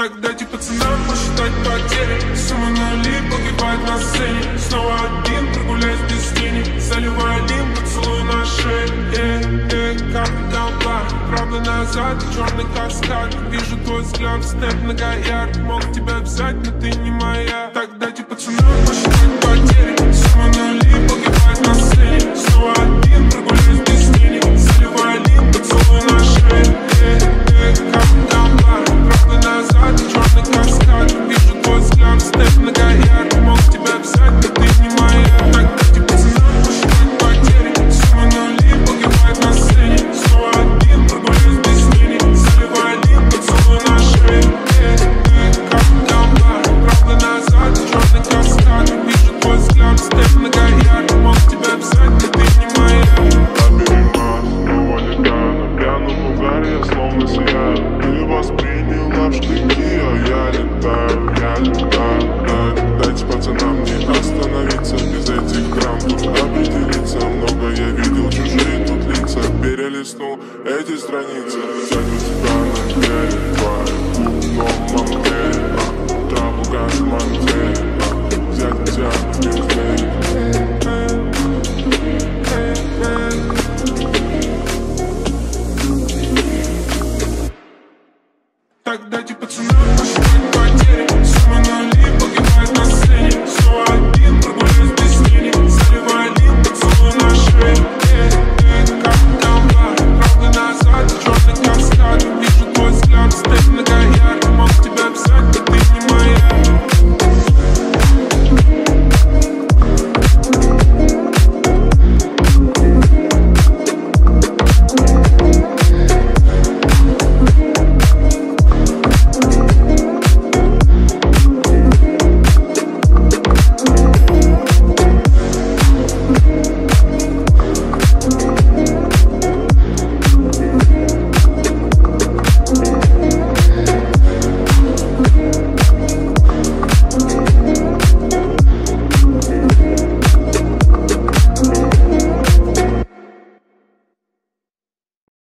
Так дайте пацанам посчитать потери Сумма нули погибает на сцене. Снова один прогуляюсь без тени. Заливаю лим, поцелуй на шее. Э, э, Как голова, правда назад Черный каскад, вижу твой взгляд Снэп многоярд, мог тебя взять, но ты не моя штыки, а я летаю, я летаю. Дай- Дайте пацанам не остановиться без этих драм. Тут определиться, много я видел, чужие тут лица. Перелистнул эти страницы Так дайте пацанам